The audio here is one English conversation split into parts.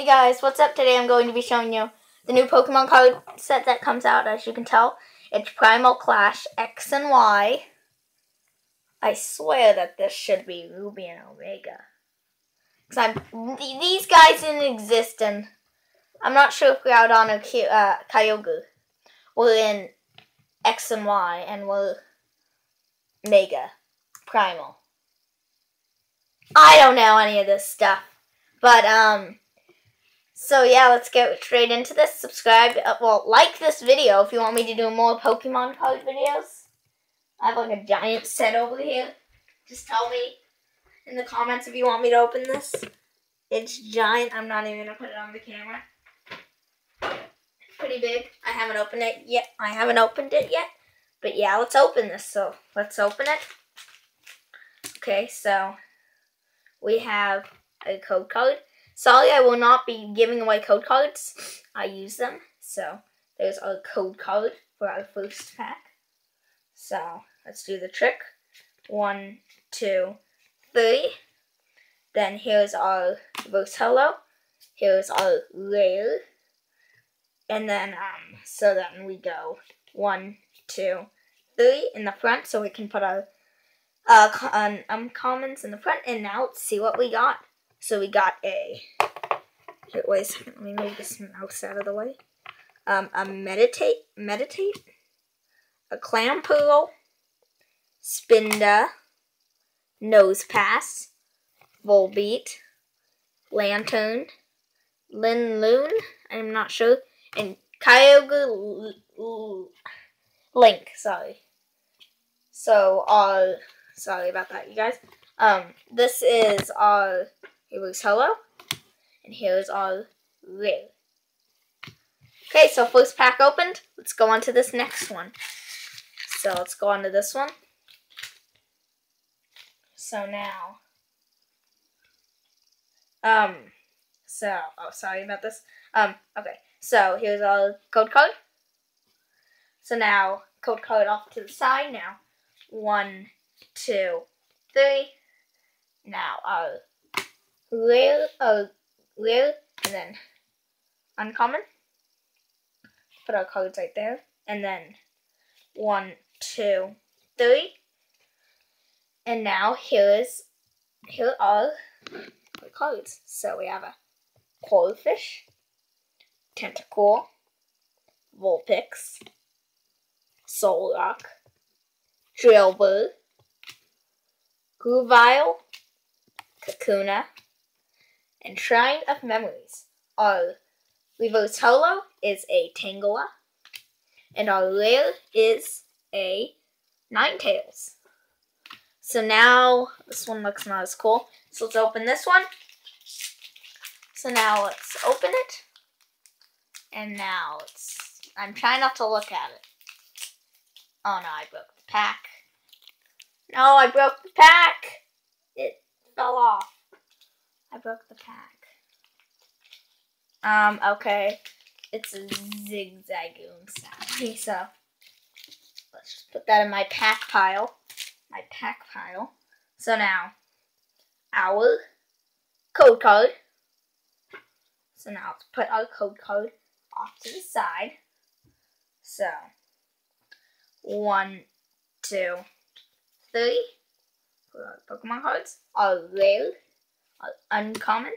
Hey guys, what's up? Today I'm going to be showing you the new Pokemon card set that comes out. As you can tell, it's Primal Clash X and Y. I swear that this should be Ruby and Omega. Because I'm these guys didn't exist and I'm not sure if Groudon or uh, Kyogre were in X and Y and were Mega Primal. I don't know any of this stuff. But um so yeah, let's get straight into this. Subscribe, uh, well, like this video if you want me to do more Pokemon card videos. I have like a giant set over here. Just tell me in the comments if you want me to open this. It's giant. I'm not even going to put it on the camera. It's pretty big. I haven't opened it yet. I haven't opened it yet. But yeah, let's open this. So let's open it. Okay, so we have a code card. Sorry, I will not be giving away code cards. I use them. So there's our code card for our first pack. So let's do the trick. One, two, three. Then here's our reverse holo. Here's our rare. And then, um, so then we go one, two, three in the front so we can put our uh, um, um, comments in the front. And now let's see what we got. So we got a, here, wait a second, let me move this mouse out of the way. Um, a Meditite, Meditite, a Clamperl, Spinda, Nosepass, Volbeat, Lanturn, Linoone, I'm not sure, and Kyogre Link, sorry. So, uh, sorry about that, you guys. Um, this is our here was holo. And here's our ring. Okay, so first pack opened. Let's go on to this next one. So let's go on to this one. So now, um, so, oh, sorry about this. Um, okay, so here's our code card. So now, code card off to the side now. One, two, three. Now, our rare, uh, rare, and then uncommon. Put our cards right there. And then one, two, three. And now here's, here are the cards. So we have a Corphish, Tentacool, Vulpix, Solrock, Drillbur, Grovyle, Kakuna, and Shrine of Memories. Our reverse holo is a Tangela, and our rare is a Ninetales. So now, this one looks not as cool. So let's open this one. So now let's open it. And now it's, I'm trying not to look at it. Oh no, I broke the pack. No, I broke the pack. It fell off. I broke the pack. Um, okay. It's a zigzagoon sound. So, let's just put that in my pack pile. My pack pile. So now, our code card. So now let's put our code card off to the side. So, one, two, three. Put our Pokemon cards. Our rare uncommon.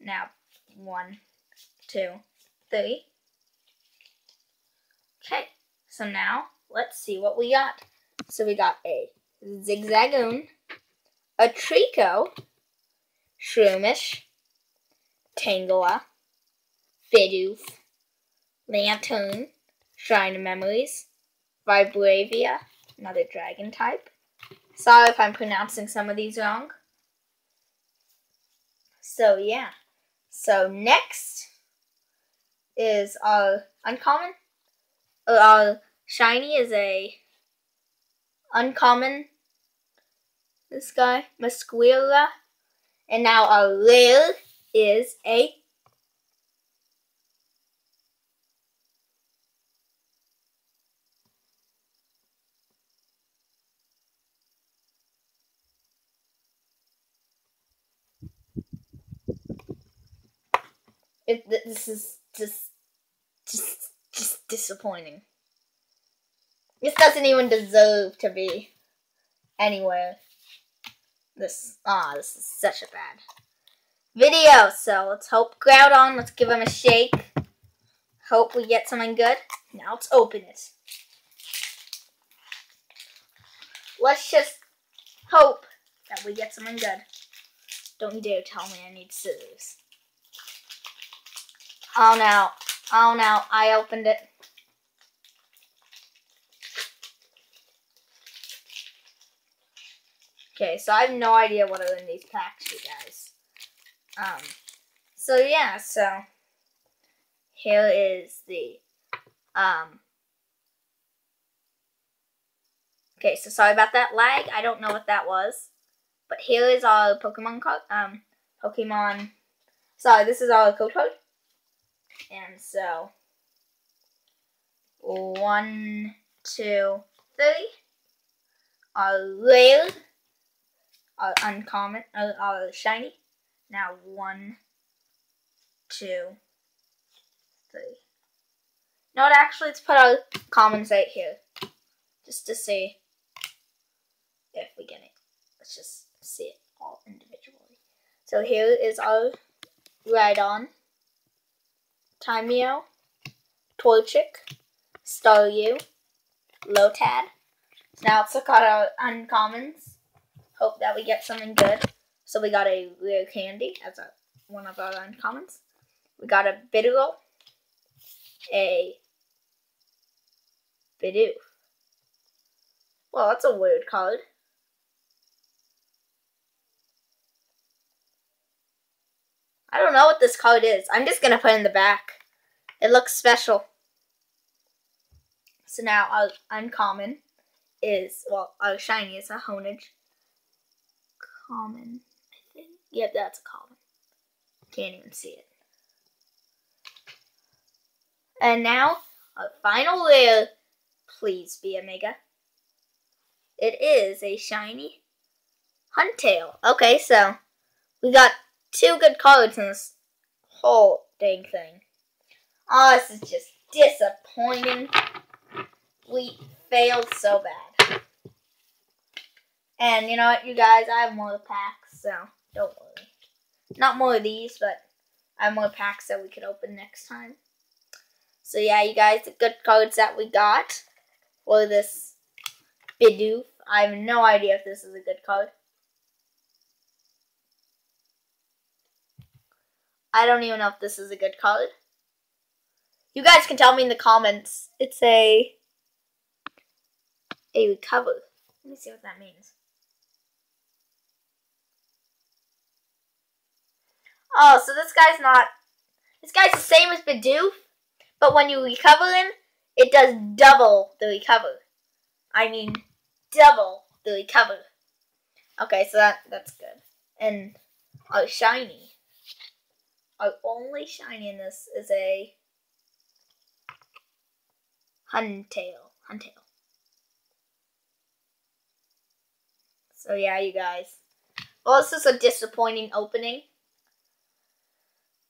Now, one, two, three. Okay, so now let's see what we got. So we got a Zigzagoon, a Treecko, Shroomish, Tangela, Bidoof, Lanturn, Shrine of Memories, Vibrava, another dragon type. Sorry if I'm pronouncing some of these wrong. So yeah. So next is our uncommon. Uh, our shiny is a uncommon. This guy, Musquilla. And now our rare is a It, this is just, just, just disappointing. This doesn't even deserve to be anywhere. This, ah, this is such a bad video. So let's hope Groudon. Let's give him a shake. Hope we get something good. Now let's open it. Let's just hope that we get something good. Don't you dare tell me I need scissors. Oh no. Oh no. I opened it. Okay, so I have no idea what are in these packs, you guys. Um, so yeah, so here is the, um, okay, so sorry about that lag. I don't know what that was. But here is our Pokemon card, um, Pokemon, sorry, this is our code code. And so, one, two, three, our rare, our uncommon, our shiny. Now one, two, three. No, actually, let's put our commons right here, just to see if we get it. Let's just see it all individually. So here is our Rhydon, Timeo, Torchic, Staryu, Lotad. Now let's look at our uncommons. Hope that we get something good. So we got a rare candy as a, one of our uncommons. We got a Biddle, a Bidoof. Well, that's a weird card. I don't know what this card is. I'm just going to put it in the back. It looks special. So now our uncommon is, well, our shiny is a Honedge. Common, I think. Yep, that's a common. Can't even see it. And now, our final rare, please be a Mega. It is a shiny Huntail. Okay, so we got two good cards in this whole dang thing. Oh, this is just disappointing. We failed so bad. And you know what, you guys, I have more packs, so don't worry. Not more of these, but I have more packs that we could open next time. So yeah, you guys, the good cards that we got were this Bidoof. I have no idea if this is a good card. I don't even know if this is a good card. You guys can tell me in the comments. It's a a recover. Let me see what that means. Oh, so this guy's not. This guy's the same as Bidoof, but when you recover him, it does double the recover. I mean, double the recover. Okay, so that that's good. And oh, shiny. Our only shiny in this is a Huntail. Huntail. So yeah, you guys. Well, this is a disappointing opening.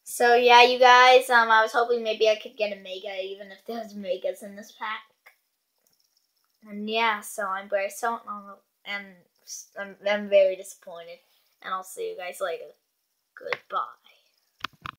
So yeah, you guys. Um, I was hoping maybe I could get a mega, even if there's megas in this pack. And yeah, so I'm very so and I'm, I'm very disappointed. And I'll see you guys later. Goodbye.